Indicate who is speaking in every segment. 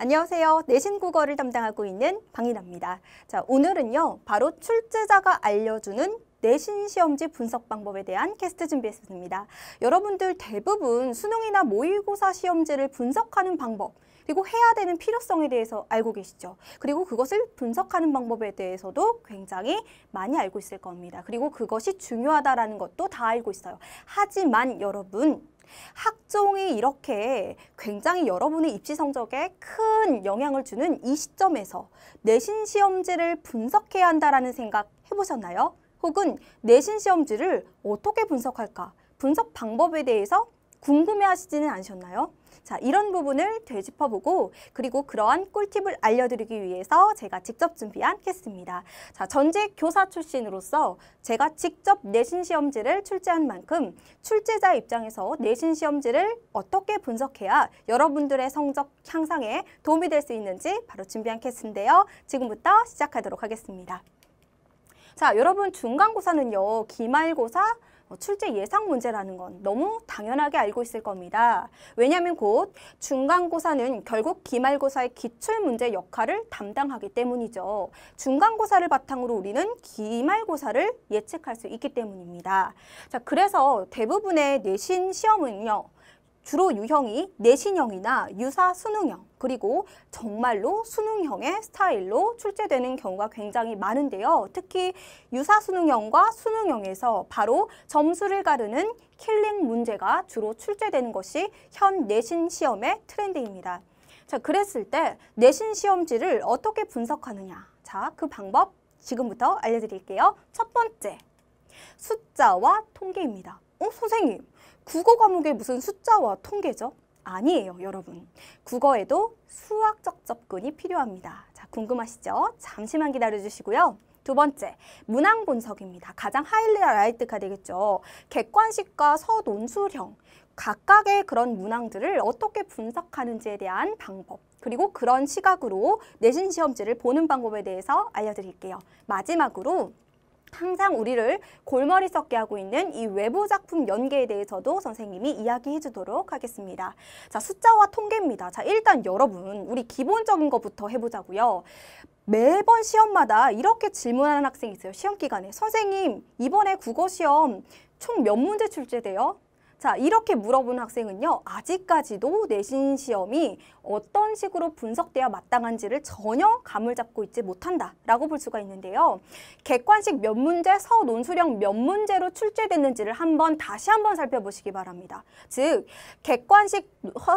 Speaker 1: 안녕하세요. 내신 국어를 담당하고 있는 방인아입니다. 자, 오늘은요. 바로 출제자가 알려주는 내신 시험지 분석 방법에 대한 캐스트 준비했습니다. 여러분들 대부분 수능이나 모의고사 시험지를 분석하는 방법 그리고 해야 되는 필요성에 대해서 알고 계시죠. 그리고 그것을 분석하는 방법에 대해서도 굉장히 많이 알고 있을 겁니다. 그리고 그것이 중요하다라는 것도 다 알고 있어요. 하지만 여러분 학종이 이렇게 굉장히 여러분의 입시 성적에 큰 영향을 주는 이 시점에서 내신 시험지를 분석해야 한다라는 생각 해보셨나요? 혹은 내신 시험지를 어떻게 분석할까? 분석 방법에 대해서 궁금해하시지는 않으셨나요? 자, 이런 부분을 되짚어보고 그리고 그러한 꿀팁을 알려드리기 위해서 제가 직접 준비한 캐스트입니다. 자, 전직 교사 출신으로서 제가 직접 내신 시험지를 출제한 만큼 출제자 입장에서 내신 시험지를 어떻게 분석해야 여러분들의 성적 향상에 도움이 될 수 있는지 바로 준비한 캐스트인데요. 지금부터 시작하도록 하겠습니다. 자, 여러분 중간고사는요. 기말고사, 어, 출제 예상 문제라는 건 너무 당연하게 알고 있을 겁니다. 왜냐하면 곧 중간고사는 결국 기말고사의 기출문제 역할을 담당하기 때문이죠. 중간고사를 바탕으로 우리는 기말고사를 예측할 수 있기 때문입니다. 자, 그래서 대부분의 내신 시험은요. 주로 유형이 내신형이나 유사 수능형 그리고 정말로 수능형의 스타일로 출제되는 경우가 굉장히 많은데요. 특히 유사 수능형과 수능형에서 바로 점수를 가르는 killing 문제가 주로 출제되는 것이 현 내신 시험의 트렌드입니다. 자, 그랬을 때 내신 시험지를 어떻게 분석하느냐. 자, 그 방법 지금부터 알려드릴게요. 첫 번째, 숫자와 통계입니다. 어, 선생님, 국어 과목에 무슨 숫자와 통계죠? 아니에요, 여러분. 국어에도 수학적 접근이 필요합니다. 자, 궁금하시죠? 잠시만 기다려주시고요. 두 번째, 문항 분석입니다. 가장 하이라이트가 되겠죠. 객관식과 서논술형, 각각의 그런 문항들을 어떻게 분석하는지에 대한 방법, 그리고 그런 시각으로 내신 시험지를 보는 방법에 대해서 알려드릴게요. 마지막으로 항상 우리를 골머리 썩게 하고 있는 이 외부 작품 연계에 대해서도 선생님이 이야기해 주도록 하겠습니다. 자, 숫자와 통계입니다. 자, 일단 여러분, 우리 기본적인 것부터 해보자고요. 매번 시험마다 이렇게 질문하는 학생이 있어요. 시험 기간에. 선생님, 이번에 국어 시험 총 몇 문제 출제돼요? 자, 이렇게 물어보는 학생은요. 아직까지도 내신 시험이 어떤 식으로 분석돼야 마땅한지를 전혀 감을 잡고 있지 못한다라고 볼 수가 있는데요. 객관식 몇 문제, 서논술형 몇 문제로 출제됐는지를 한번 다시 한번 살펴보시기 바랍니다. 즉, 객관식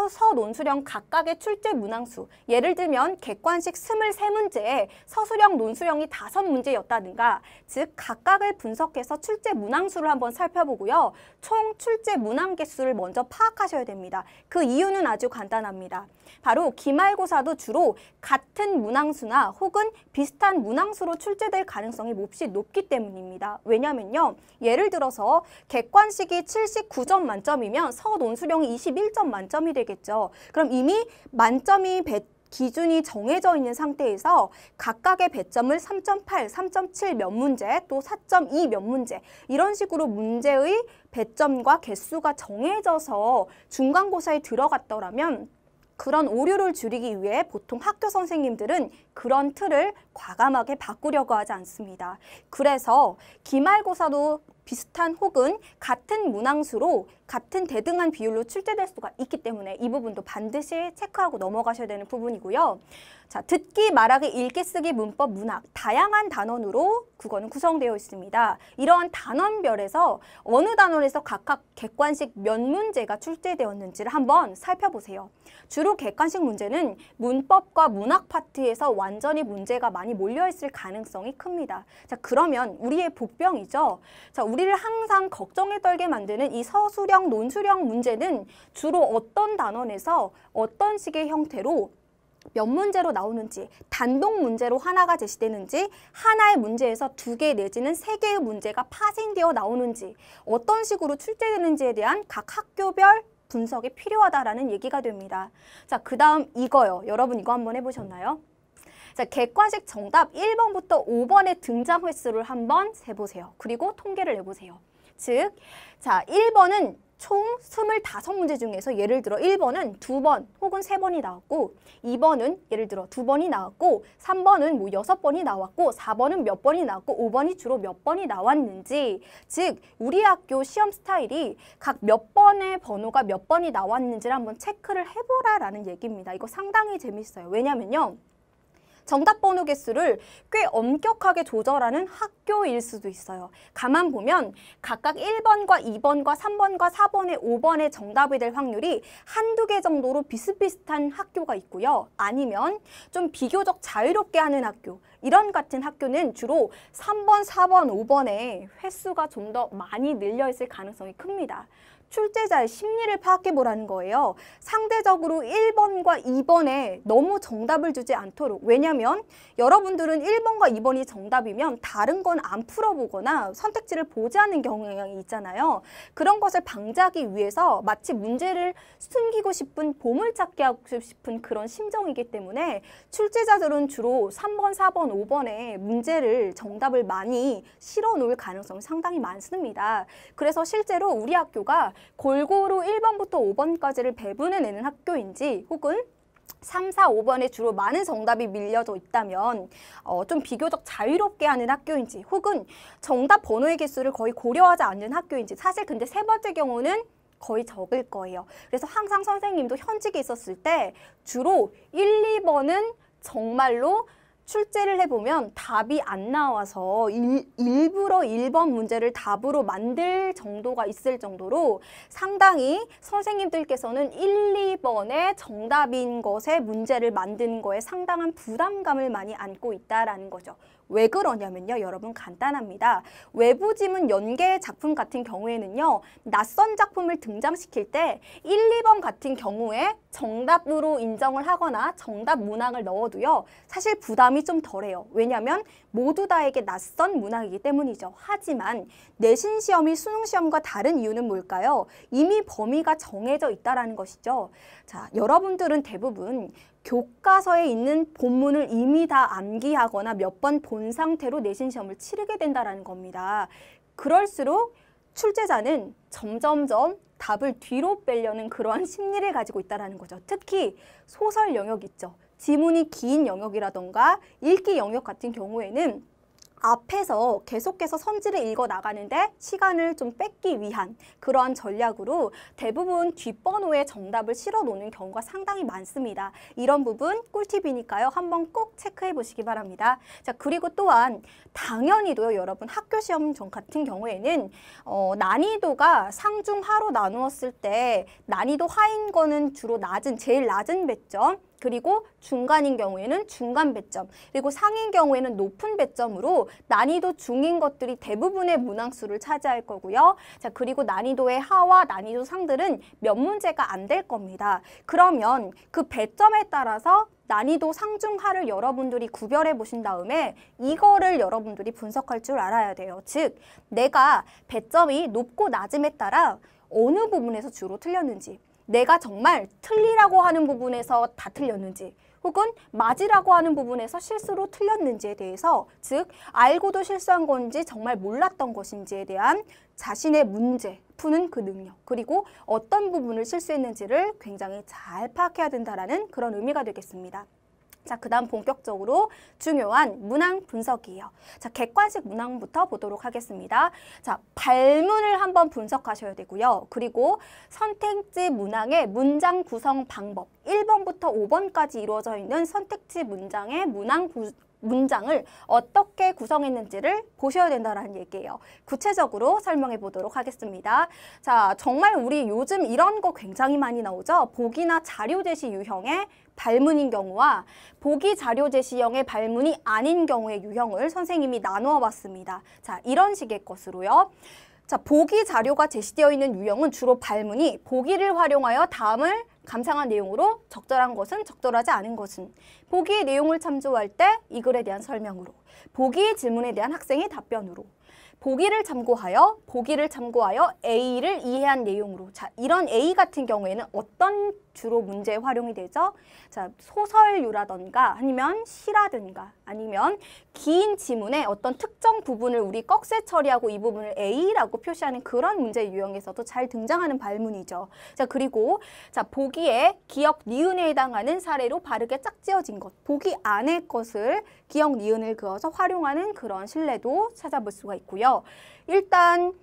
Speaker 1: 서논술형 각각의 출제 문항수 예를 들면 객관식 23문제에 서술형, 논술형이 5문제였다든가 즉, 각각을 분석해서 출제 문항수를 한번 살펴보고요. 총 출제 문항 문항 개수를 먼저 파악하셔야 됩니다. 그 이유는 아주 간단합니다. 바로 기말고사도 주로 같은 문항수나 혹은 비슷한 문항수로 출제될 가능성이 몹시 높기 때문입니다. 왜냐면요. 예를 들어서 객관식이 79점 만점이면 서논술형이 21점 만점이 되겠죠. 그럼 이미 만점이 배 기준이 정해져 있는 상태에서 각각의 배점을 3.8, 3.7 몇 문제, 또 4.2 몇 문제 이런 식으로 문제의 배점과 개수가 정해져서 중간고사에 들어갔더라면 그런 오류를 줄이기 위해 보통 학교 선생님들은 그런 틀을 과감하게 바꾸려고 하지 않습니다. 그래서 기말고사도 비슷한 혹은 같은 문항수로 같은 대등한 비율로 출제될 수가 있기 때문에 이 부분도 반드시 체크하고 넘어가셔야 되는 부분이고요. 자, 듣기, 말하기, 읽기, 쓰기, 문법, 문학 다양한 단원으로 국어는 구성되어 있습니다. 이러한 단원별에서 어느 단원에서 각각 객관식 몇 문제가 출제되었는지를 한번 살펴보세요. 주로 객관식 문제는 문법과 문학 파트에서 완전히 문제가 많이 몰려있을 가능성이 큽니다. 자, 그러면 우리의 복병이죠. 자, 우리를 항상 걱정에 떨게 만드는 이 서술형, 논술형 문제는 주로 어떤 단원에서 어떤 식의 형태로 몇 문제로 나오는지, 단독 문제로 하나가 제시되는지, 하나의 문제에서 두 개 내지는 세 개의 문제가 파생되어 나오는지, 어떤 식으로 출제되는지에 대한 각 학교별 분석이 필요하다라는 얘기가 됩니다. 자, 그 다음 이거요. 여러분 이거 한번 해보셨나요? 자, 객관식 정답 1번부터 5번의 등장 횟수를 한번 세보세요. 그리고 통계를 내보세요. 즉, 자, 1번은 총 25문제 중에서 예를 들어 1번은 두 번 혹은 세 번이 나왔고 2번은 예를 들어 두 번이 나왔고 3번은 뭐 여섯 번이 나왔고 4번은 몇 번이 나왔고 5번이 주로 몇 번이 나왔는지 즉 우리 학교 시험 스타일이 각 몇 번의 번호가 몇 번이 나왔는지를 한번 체크를 해보라라는 얘기입니다. 이거 상당히 재밌어요. 왜냐면요. 정답 번호 개수를 꽤 엄격하게 조절하는 학교일 수도 있어요. 가만 보면 각각 1번과 2번과 3번과 4번의 5번의 정답이 될 확률이 한두 개 정도로 비슷비슷한 학교가 있고요. 아니면 좀 비교적 자유롭게 하는 학교, 이런 같은 학교는 주로 3번, 4번, 5번에 횟수가 좀 더 많이 늘려 있을 가능성이 큽니다. 출제자의 심리를 파악해 보라는 거예요. 상대적으로 1번과 2번에 너무 정답을 주지 않도록 왜냐하면 여러분들은 1번과 2번이 정답이면 다른 건 안 풀어보거나 선택지를 보지 않는 경향이 있잖아요. 그런 것을 방지하기 위해서 마치 문제를 숨기고 싶은 보물찾기 하고 싶은 그런 심정이기 때문에 출제자들은 주로 3번, 4번, 5번에 문제를 정답을 많이 실어 놓을 가능성이 상당히 많습니다. 그래서 실제로 우리 학교가 골고루 1번부터 5번까지를 배분해내는 학교인지 혹은 3, 4, 5번에 주로 많은 정답이 밀려져 있다면 어, 좀 비교적 자유롭게 하는 학교인지 혹은 정답 번호의 개수를 거의 고려하지 않는 학교인지 사실 근데 세 번째 경우는 거의 적을 거예요. 그래서 항상 선생님도 현직에 있었을 때 주로 1, 2번은 정말로 출제를 해보면 답이 안 나와서 일, 일부러 1번 문제를 답으로 만들 정도가 있을 정도로 상당히 선생님들께서는 1, 2번의 정답인 것에 문제를 만드는 거에 상당한 부담감을 많이 안고 있다라는 거죠. 왜 그러냐면요. 여러분 간단합니다. 외부 지문 연계 작품 같은 경우에는요. 낯선 작품을 등장시킬 때 1, 2번 같은 경우에 정답으로 인정을 하거나 정답 문항을 넣어도요. 사실 부담이 좀 덜해요. 왜냐하면 모두 다에게 낯선 문항이기 때문이죠. 하지만 내신 시험이 수능 시험과 다른 이유는 뭘까요? 이미 범위가 정해져 있다는 것이죠. 자, 여러분들은 대부분 교과서에 있는 본문을 이미 다 암기하거나 몇 번 본 상태로 내신 시험을 치르게 된다는 겁니다. 그럴수록 출제자는 점점점 답을 뒤로 빼려는 그러한 심리를 가지고 있다는 거죠. 특히 소설 영역 있죠. 지문이 긴 영역이라던가 읽기 영역 같은 경우에는 앞에서 계속해서 선지를 읽어 나가는데 시간을 좀 뺏기 위한 그러한 전략으로 대부분 뒷번호에 정답을 실어 놓는 경우가 상당히 많습니다. 이런 부분 꿀팁이니까요. 한번 꼭 체크해 보시기 바랍니다. 자 그리고 또한 당연히도요. 여러분 학교 시험 전 같은 경우에는 어, 난이도가 상중하로 나누었을 때 난이도 하인 거는 주로 낮은 제일 낮은 배점 그리고 중간인 경우에는 중간 배점, 그리고 상인 경우에는 높은 배점으로 난이도 중인 것들이 대부분의 문항수를 차지할 거고요. 자, 그리고 난이도의 하와 난이도 상들은 몇 문제가 안 될 겁니다. 그러면 그 배점에 따라서 난이도 상중하를 여러분들이 구별해 보신 다음에 이거를 여러분들이 분석할 줄 알아야 돼요. 즉, 내가 배점이 높고 낮음에 따라 어느 부분에서 주로 틀렸는지 내가 정말 틀리라고 하는 부분에서 다 틀렸는지 혹은 맞으라고 하는 부분에서 실수로 틀렸는지에 대해서 즉 알고도 실수한 건지 정말 몰랐던 것인지에 대한 자신의 문제 푸는 그 능력 그리고 어떤 부분을 실수했는지를 굉장히 잘 파악해야 된다는 그런 의미가 되겠습니다. 자, 그 다음 본격적으로 중요한 문항 분석이에요. 자, 객관식 문항부터 보도록 하겠습니다. 자, 발문을 한번 분석하셔야 되고요. 그리고 선택지 문항의 문장 구성 방법 1번부터 5번까지 이루어져 있는 선택지 문장의 문항 구, 문장을 어떻게 구성했는지를 보셔야 된다는 얘기예요. 구체적으로 설명해 보도록 하겠습니다. 자, 정말 우리 요즘 이런 거 굉장히 많이 나오죠. 보기나 자료 제시 유형의 발문인 경우와 보기 자료 제시형의 발문이 아닌 경우의 유형을 선생님이 나누어 봤습니다. 자, 이런 식의 것으로요. 자, 보기 자료가 제시되어 있는 유형은 주로 발문이 보기를 활용하여 다음을 감상한 내용으로 적절한 것은 적절하지 않은 것은 보기의 내용을 참조할 때 이 글에 대한 설명으로 보기의 질문에 대한 학생의 답변으로 보기를 참고하여 보기를 참고하여 A를 이해한 내용으로. 자 이런 A 같은 경우에는 어떤 주로 문제에 활용이 되죠? 자 소설유라던가 아니면 시라든가 아니면 긴 지문의 어떤 특정 부분을 우리 꺽쇠 처리하고 이 부분을 A라고 표시하는 그런 문제 유형에서도 잘 등장하는 발문이죠. 자 그리고 자 보기에 기억 니은에 해당하는 사례로 바르게 짝지어진 것 보기 안의 것을 기억 니은을 그어서 활용하는 그런 신뢰도 찾아볼 수가 있고요. 일단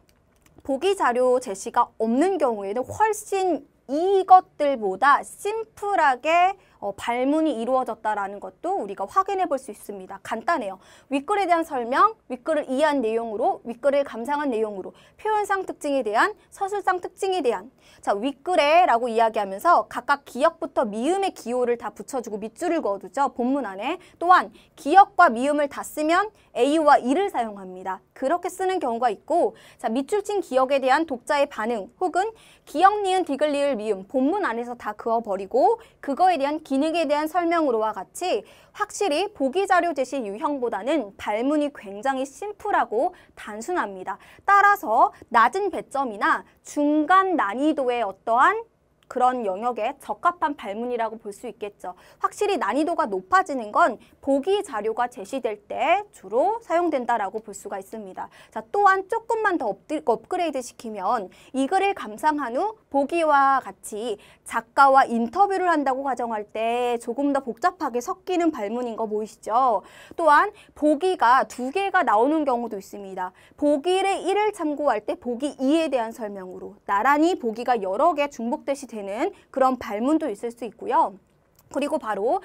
Speaker 1: 보기 자료 제시가 없는 경우에는 훨씬 이것들보다 심플하게 어, 발문이 이루어졌다라는 것도 우리가 확인해 볼 수 있습니다. 간단해요. 윗글에 대한 설명, 윗글을 이해한 내용으로, 윗글을 감상한 내용으로, 표현상 특징에 대한, 서술상 특징에 대한 자 윗글에 라고 이야기하면서 각각 기역부터 미음의 기호를 다 붙여주고 밑줄을 그어두죠. 본문 안에. 또한 기역과 미음을 다 쓰면 A와 E를 사용합니다. 그렇게 쓰는 경우가 있고 자 밑줄 친 기역에 대한 독자의 반응 혹은 기역, 니은, 디귿, 리을, 미음 본문 안에서 다 그어버리고 그거에 대한 기능에 대한 설명으로와 같이 확실히 보기 자료 제시 유형보다는 발문이 굉장히 심플하고 단순합니다. 따라서 낮은 배점이나 중간 난이도의 어떠한 그런 영역에 적합한 발문이라고 볼 수 있겠죠. 확실히 난이도가 높아지는 건 보기 자료가 제시될 때 주로 사용된다라고 볼 수가 있습니다. 자, 또한 조금만 더 업그레이드 시키면 이 글을 감상한 후 보기와 같이 작가와 인터뷰를 한다고 가정할 때 조금 더 복잡하게 섞이는 발문인 거 보이시죠? 또한 보기가 두 개가 나오는 경우도 있습니다. 보기의 1을 참고할 때 보기 2에 대한 설명으로 나란히 보기가 여러 개 중복대시 되는 그런 발문도 있을 수 있고요. 그리고 바로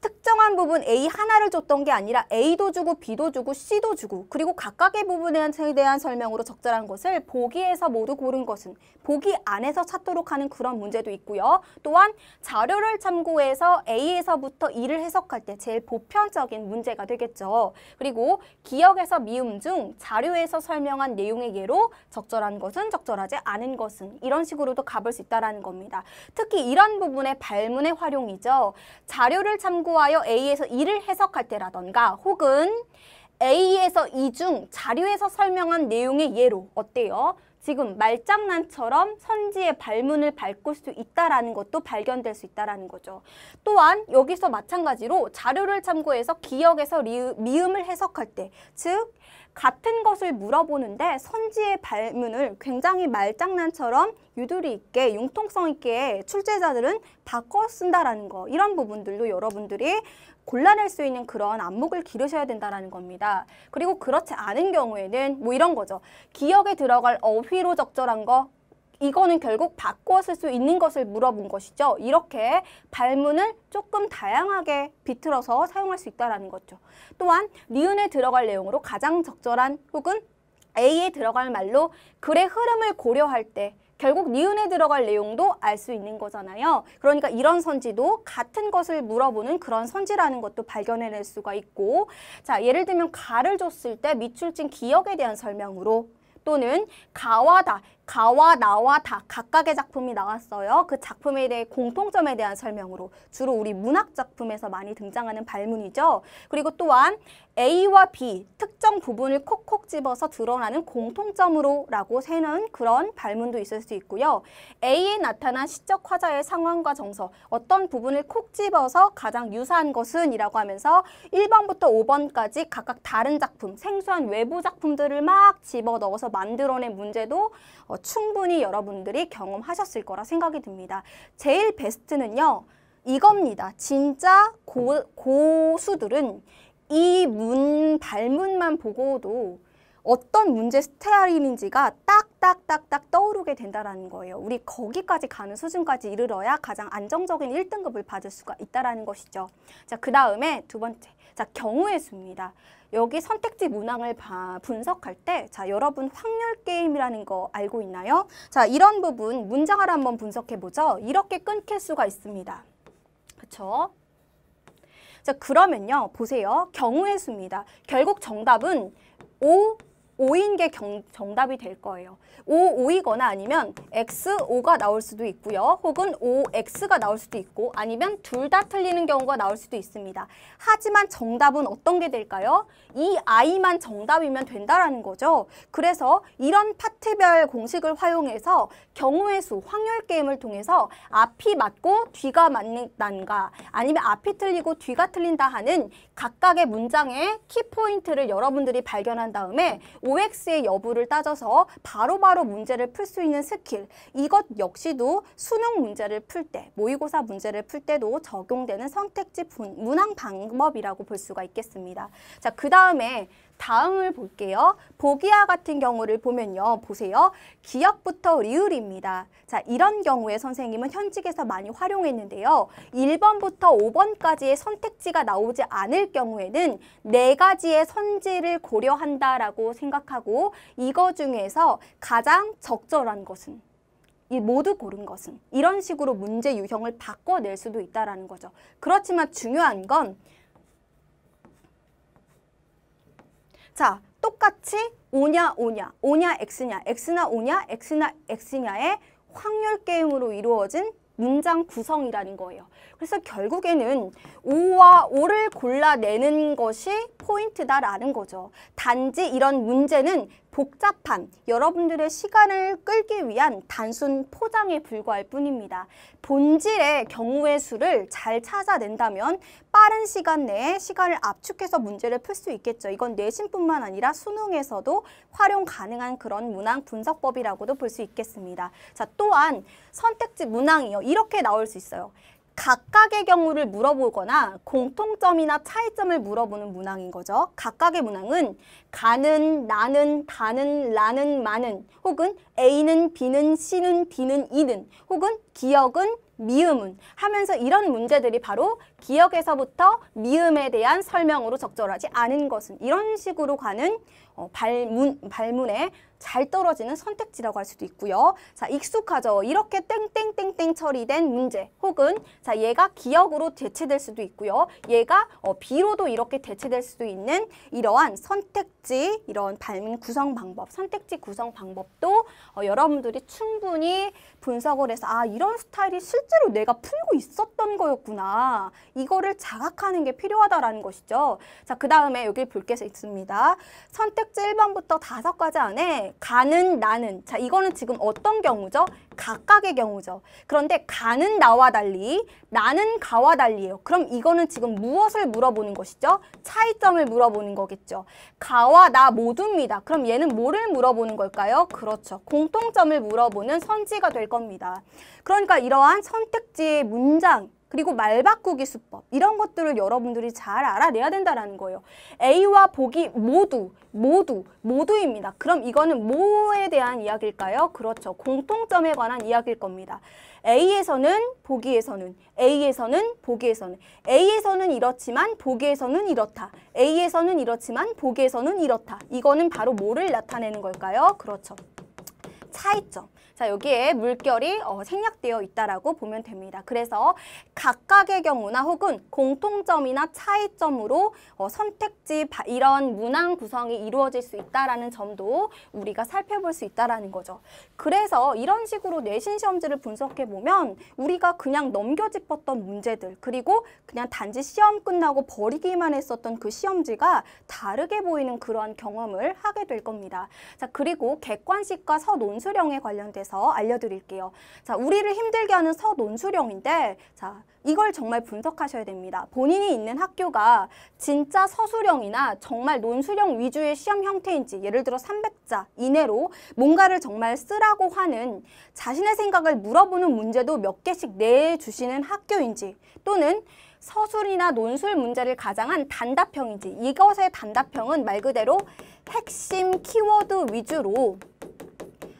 Speaker 1: 특정한 부분 A 하나를 줬던 게 아니라 A도 주고 B도 주고 C도 주고 그리고 각각의 부분에 대한 설명으로 적절한 것을 보기에서 모두 고른 것은 보기 안에서 찾도록 하는 그런 문제도 있고요. 또한 자료를 참고해서 A에서부터 E를 해석할 때 제일 보편적인 문제가 되겠죠. 그리고 기억에서 미음 중 자료에서 설명한 내용의 예로 적절한 것은 적절하지 않은 것은 이런 식으로도 가볼 수 있다는 겁니다. 특히 이런 부분의 발문의 활용이죠. 자료를 참고 참고하여 A에서 2를 해석할 때라던가 혹은 A에서 2 중 자료에서 설명한 내용의 예로 어때요? 지금 말장난처럼 선지의 발문을 밟을 수 있다라는 것도 발견될 수 있다라는 거죠. 또한 여기서 마찬가지로 자료를 참고해서 기억에서 미음을 해석할 때, 즉 같은 것을 물어보는데 선지의 발문을 굉장히 말장난처럼 유두리 있게 융통성 있게 출제자들은 바꿔 쓴다라는 거 이런 부분들도 여러분들이 골라낼 수 있는 그런 안목을 기르셔야 된다는 겁니다. 그리고 그렇지 않은 경우에는 뭐 이런 거죠. 기억에 들어갈 어휘로 적절한 거 이거는 결국 바꿔 쓸 수 있는 것을 물어본 것이죠. 이렇게 발문을 조금 다양하게 비틀어서 사용할 수 있다는 거죠. 또한 니은에 들어갈 내용으로 가장 적절한 혹은 A에 들어갈 말로 글의 흐름을 고려할 때 결국 니은에 들어갈 내용도 알 수 있는 거잖아요. 그러니까 이런 선지도 같은 것을 물어보는 그런 선지라는 것도 발견해낼 수가 있고 자 예를 들면 가를 줬을 때 밑줄 친 기억에 대한 설명으로 또는 가와다 가와 나와 다 각각의 작품이 나왔어요. 그 작품에 대해 공통점에 대한 설명으로 주로 우리 문학 작품에서 많이 등장하는 발문이죠. 그리고 또한 A와 B 특정 부분을 콕콕 집어서 드러나는 공통점으로 라고 세는 그런 발문도 있을 수 있고요. A에 나타난 시적 화자의 상황과 정서 어떤 부분을 콕 집어서 가장 유사한 것은 이라고 하면서 1번부터 5번까지 각각 다른 작품, 생소한 외부 작품들을 막 집어넣어서 만들어낸 문제도 어, 충분히 여러분들이 경험하셨을 거라 생각이 듭니다. 제일 베스트는요. 이겁니다. 진짜 고, 고수들은 이 문 발문만 보고도 어떤 문제 스타일인지가 딱딱딱딱 떠오르게 된다는 거예요. 우리 거기까지 가는 수준까지 이르러야 가장 안정적인 1등급을 받을 수가 있다는 것이죠. 자, 그 다음에 두 번째. 자, 경우의 수입니다. 여기 선택지 문항을 봐, 분석할 때, 자, 여러분 확률 게임이라는 거 알고 있나요? 자, 이런 부분 문장을 한번 분석해 보죠. 이렇게 끊길 수가 있습니다. 그렇죠? 자, 그러면요. 보세요. 경우의 수입니다. 결국 정답은 5, O인 게 경, 정답이 될 거예요. O, O이거나 아니면 X, O가 나올 수도 있고요. 혹은 O, X가 나올 수도 있고 아니면 둘 다 틀리는 경우가 나올 수도 있습니다. 하지만 정답은 어떤 게 될까요? 이 I만 정답이면 된다라는 거죠. 그래서 이런 파트별 공식을 활용해서 경우의 수, 확률 게임을 통해서 앞이 맞고 뒤가 맞는가 아니면 앞이 틀리고 뒤가 틀린다 하는 각각의 문장의 키포인트를 여러분들이 발견한 다음에 OX의 여부를 따져서 바로바로 바로 문제를 풀 수 있는 스킬 이것 역시도 수능 문제를 풀 때, 모의고사 문제를 풀 때도 적용되는 선택지 문항 방법이라고 볼 수가 있겠습니다. 자, 그 다음에 다음을 볼게요. 보기와 같은 경우를 보면요. 보세요. 기역부터 리을입니다. 자, 이런 경우에 선생님은 현직에서 많이 활용했는데요. 1번부터 5번까지의 선택지가 나오지 않을 경우에는 네 가지의 선지를 고려한다라고 생각하고 이거 중에서 가장 적절한 것은 이 모두 고른 것은 이런 식으로 문제 유형을 바꿔낼 수도 있다는 거죠. 그렇지만 중요한 건 자, 똑같이 오냐 오냐, 오냐 X냐, X나 오냐, X나 X냐의 확률 게임으로 이루어진 문장 구성이라는 거예요. 그래서 결국에는 오와오를 골라내는 것이 포인트다라는 거죠. 단지 이런 문제는 복잡한 여러분들의 시간을 끌기 위한 단순 포장에 불과할 뿐입니다. 본질의 경우의 수를 잘 찾아낸다면 빠른 시간 내에 시간을 압축해서 문제를 풀 수 있겠죠. 이건 내신뿐만 아니라 수능에서도 활용 가능한 그런 문항 분석법이라고도 볼 수 있겠습니다. 자, 또한 선택지 문항이요. 이렇게 나올 수 있어요. 각각의 경우를 물어보거나 공통점이나 차이점을 물어보는 문항인 거죠. 각각의 문항은 가는, 나는, 다는, 라는, 많은 혹은 A는 B는 C는 D는 E는 혹은 기억은 미음은 하면서 이런 문제들이 바로 기억에서부터 미음에 대한 설명으로 적절하지 않은 것은 이런 식으로 가는 어, 발문, 발문에 잘 떨어지는 선택지라고 할 수도 있고요. 자, 익숙하죠. 이렇게 땡땡땡땡 처리된 문제 혹은 자, 얘가 기억으로 대체될 수도 있고요. 얘가 어, 비로도 이렇게 대체될 수도 있는 이러한 선택지, 이런 발문 구성 방법, 선택지 구성 방법도 어, 여러분들이 충분히 분석을 해서 아, 이런 스타일이 실제로 내가 풀고 있었던 거였구나. 이거를 자각하는 게 필요하다라는 것이죠. 자, 그 다음에 여기 볼 게 있습니다. 선택지 1번부터 다섯 가지 안에 가는 나는 자 이거는 지금 어떤 경우죠? 각각의 경우죠. 그런데 가는 나와 달리 나는 가와 달리예요. 그럼 이거는 지금 무엇을 물어보는 것이죠? 차이점을 물어보는 거겠죠. 가와 나 모두입니다. 그럼 얘는 뭐를 물어보는 걸까요? 그렇죠. 공통점을 물어보는 선지가 될 겁니다. 그러니까 이러한 선택지의 문장 그리고 말 바꾸기 수법 이런 것들을 여러분들이 잘 알아내야 된다는 거예요. A와 보기 모두 모두 모두입니다. 그럼 이거는 뭐에 대한 이야기일까요? 그렇죠. 공통점에 관한 이야기일 겁니다. A에서는 보기에서는 A에서는 보기에서는 A에서는 이렇지만 보기에서는 이렇다. A에서는 이렇지만 보기에서는 이렇다. 이거는 바로 뭐를 나타내는 걸까요? 그렇죠. 차이점. 자 여기에 물결이 어, 생략되어 있다라고 보면 됩니다. 그래서 각각의 경우나 혹은 공통점이나 차이점으로 어, 선택지 이런 문항 구성이 이루어질 수 있다라는 점도 우리가 살펴볼 수 있다라는 거죠. 그래서 이런 식으로 내신 시험지를 분석해 보면 우리가 그냥 넘겨 짚었던 문제들 그리고 그냥 단지 시험 끝나고 버리기만 했었던 그 시험지가 다르게 보이는 그러한 경험을 하게 될 겁니다. 자 그리고 객관식과 서논술형에 관련돼서 대해서 알려드릴게요. 자, 우리를 힘들게 하는 서논술형인데 자, 이걸 정말 분석하셔야 됩니다. 본인이 있는 학교가 진짜 서술형이나 정말 논술형 위주의 시험 형태인지 예를 들어 300자 이내로 뭔가를 정말 쓰라고 하는 자신의 생각을 물어보는 문제도 몇 개씩 내주시는 학교인지 또는 서술이나 논술 문제를 가장한 단답형인지 이것의 단답형은 말 그대로 핵심 키워드 위주로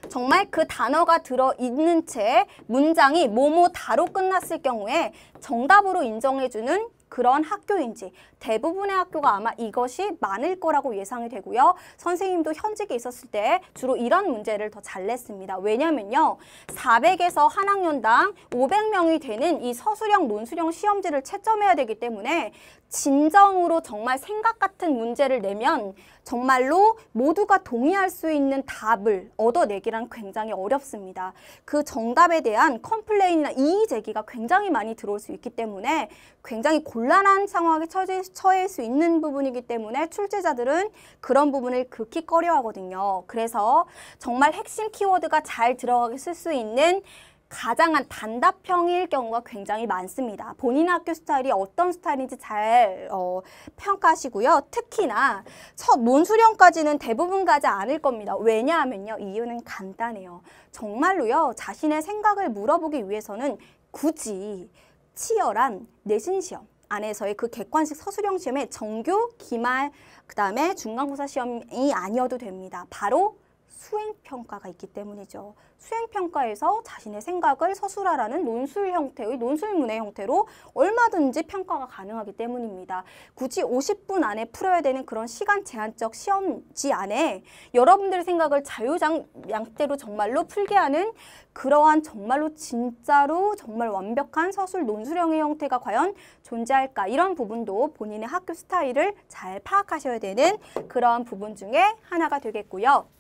Speaker 1: 정말 그 단어가 들어있는 채 문장이 뭐뭐 다로 끝났을 경우에 정답으로 인정해주는 그런 학교인지 대부분의 학교가 아마 이것이 많을 거라고 예상이 되고요. 선생님도 현직에 있었을 때 주로 이런 문제를 더 잘 냈습니다. 왜냐면요. 400에서 한 학년당 500명이 되는 이 서술형, 논술형 시험지를 채점해야 되기 때문에 진정으로 정말 생각 같은 문제를 내면 정말로 모두가 동의할 수 있는 답을 얻어내기란 굉장히 어렵습니다. 그 정답에 대한 complain이나 이의 제기가 굉장히 많이 들어올 수 있기 때문에 굉장히 곤란한 상황에 처할 수 있는 부분이기 때문에 출제자들은 그런 부분을 극히 꺼려하거든요. 그래서 정말 핵심 키워드가 잘 들어가게 쓸 수 있는 간단한 단답형일 경우가 굉장히 많습니다. 본인 학교 스타일이 어떤 스타일인지 잘 어, 평가하시고요. 특히나 첫 논술형까지는 대부분 가지 않을 겁니다. 왜냐하면요. 이유는 간단해요. 정말로요. 자신의 생각을 물어보기 위해서는 굳이 치열한 내신 시험 안에서의 그 객관식 서술형 시험의 정규, 기말, 그 다음에 중간고사 시험이 아니어도 됩니다. 바로 수행평가가 있기 때문이죠. 수행평가에서 자신의 생각을 서술하라는 논술 형태의 논술문의 형태로 얼마든지 평가가 가능하기 때문입니다. 굳이 50분 안에 풀어야 되는 그런 시간 제한적 시험지 안에 여러분들의 생각을 자유양대로 정말로 풀게 하는 그러한 정말로 진짜로 정말 완벽한 서술 논술형의 형태가 과연 존재할까 이런 부분도 본인의 학교 스타일을 잘 파악하셔야 되는 그런 부분 중에 하나가 되겠고요.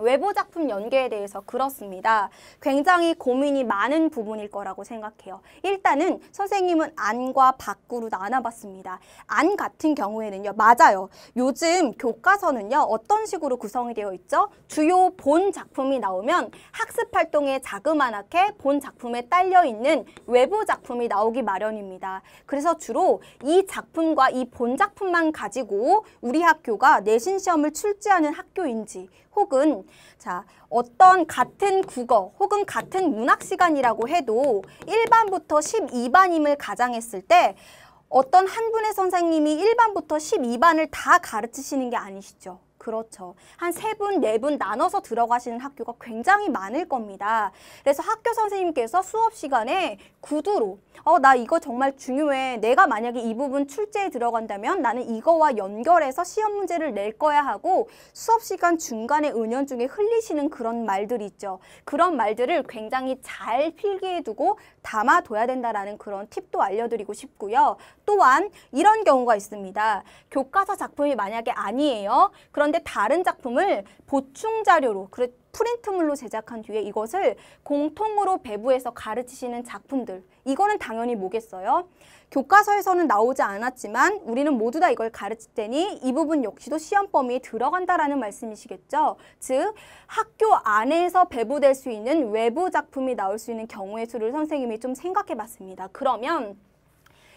Speaker 1: 외부 작품 연계에 대해서 그렇습니다. 굉장히 고민이 많은 부분일 거라고 생각해요. 일단은 선생님은 안과 밖으로 나눠봤습니다. 안 같은 경우에는요. 맞아요. 요즘 교과서는요. 어떤 식으로 구성이 되어 있죠? 주요 본 작품이 나오면 학습 활동에 자그마하게 본 작품에 딸려 있는 외부 작품이 나오기 마련입니다. 그래서 주로 이 작품과 이 본 작품만 가지고 우리 학교가 내신 시험을 출제하는 학교인지 혹은 자 어떤 같은 국어 혹은 같은 문학 시간이라고 해도 1반부터 12반임을 가정했을 때 어떤 한 분의 선생님이 1반부터 12반을 다 가르치시는 게 아니시죠. 그렇죠. 한 세 분, 네 분 나눠서 들어가시는 학교가 굉장히 많을 겁니다. 그래서 학교 선생님께서 수업 시간에 구두로 어, 나 이거 정말 중요해. 내가 만약에 이 부분 출제에 들어간다면 나는 이거와 연결해서 시험 문제를 낼 거야 하고 수업 시간 중간에 은연중에 흘리시는 그런 말들이 있죠. 그런 말들을 굉장히 잘 필기해 두고 담아둬야 된다라는 그런 팁도 알려드리고 싶고요. 또한 이런 경우가 있습니다. 교과서 작품이 만약에 아니에요. 그런데 다른 작품을 보충 자료로 프린트물로 제작한 뒤에 이것을 공통으로 배부해서 가르치시는 작품들 이거는 당연히 뭐겠어요? 교과서에서는 나오지 않았지만 우리는 모두 다 이걸 가르칠 테니 이 부분 역시도 시험 범위에 들어간다라는 말씀이시겠죠. 즉 학교 안에서 배부될 수 있는 외부 작품이 나올 수 있는 경우의 수를 선생님이 좀 생각해 봤습니다. 그러면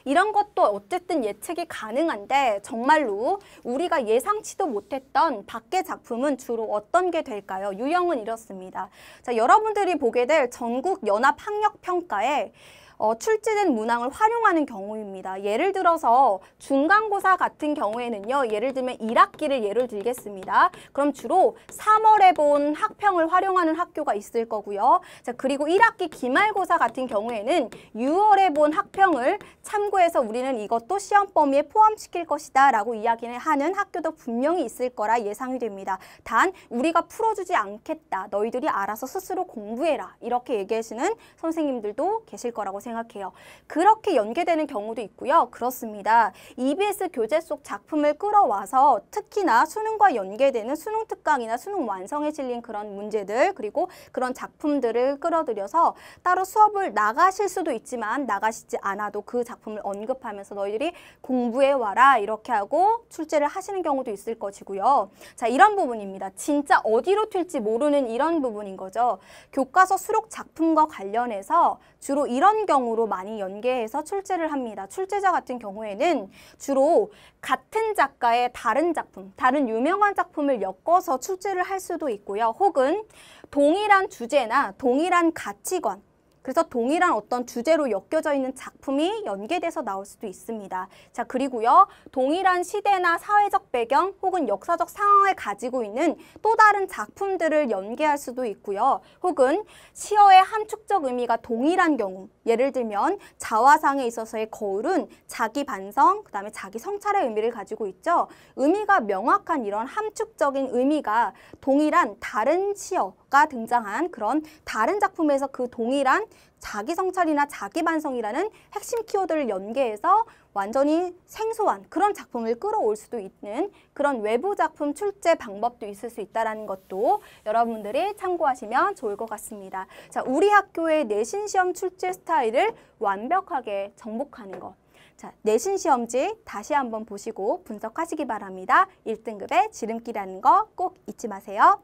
Speaker 1: 이런 것도 어쨌든 예측이 가능한데 정말로 우리가 예상치도 못했던 밖의 작품은 주로 어떤 게 될까요? 유형은 이렇습니다. 자, 여러분들이 보게 될 전국 연합 학력 평가에 어, 출제된 문항을 활용하는 경우입니다. 예를 들어서 중간고사 같은 경우에는요. 예를 들면 1학기를 예를 들겠습니다. 그럼 주로 3월에 본 학평을 활용하는 학교가 있을 거고요. 자 그리고 1학기 기말고사 같은 경우에는 6월에 본 학평을 참고해서 우리는 이것도 시험 범위에 포함시킬 것이다 라고 이야기를 하는 학교도 분명히 있을 거라 예상이 됩니다. 단 우리가 풀어주지 않겠다. 너희들이 알아서 스스로 공부해라. 이렇게 얘기하시는 선생님들도 계실 거라고 생각 해요. 그렇게 연계되는 경우도 있고요. 그렇습니다. EBS 교재 속 작품을 끌어와서 특히나 수능과 연계되는 수능 특강이나 수능 완성에 실린 그런 문제들 그리고 그런 작품들을 끌어들여서 따로 수업을 나가실 수도 있지만 나가시지 않아도 그 작품을 언급하면서 너희들이 공부해 와라 이렇게 하고 출제를 하시는 경우도 있을 것이고요. 자 이런 부분입니다. 진짜 어디로 튈지 모르는 이런 부분인 거죠. 교과서 수록 작품과 관련해서 주로 이런 경우로 많이 연계해서 출제를 합니다. 출제자 같은 경우에는 주로 같은 작가의 다른 작품, 다른 유명한 작품을 엮어서 출제를 할 수도 있고요. 혹은 동일한 주제나 동일한 가치관, 그래서 동일한 어떤 주제로 엮여져 있는 작품이 연계돼서 나올 수도 있습니다. 자 그리고요. 동일한 시대나 사회적 배경 혹은 역사적 상황을 가지고 있는 또 다른 작품들을 연계할 수도 있고요. 혹은 시어의 함축적 의미가 동일한 경우 예를 들면 자화상에 있어서의 거울은 자기 반성, 그 다음에 자기 성찰의 의미를 가지고 있죠. 의미가 명확한 이런 함축적인 의미가 동일한 다른 시어 아까 등장한 그런 다른 작품에서 그 동일한 자기 성찰이나 자기 반성이라는 핵심 키워드를 연계해서 완전히 생소한 그런 작품을 끌어올 수도 있는 그런 외부 작품 출제 방법도 있을 수 있다는 것도 여러분들이 참고하시면 좋을 것 같습니다. 자, 우리 학교의 내신 시험 출제 스타일을 완벽하게 정복하는 것. 자, 내신 시험지 다시 한번 보시고 분석하시기 바랍니다. 1등급의 지름길이라는 거 꼭 잊지 마세요.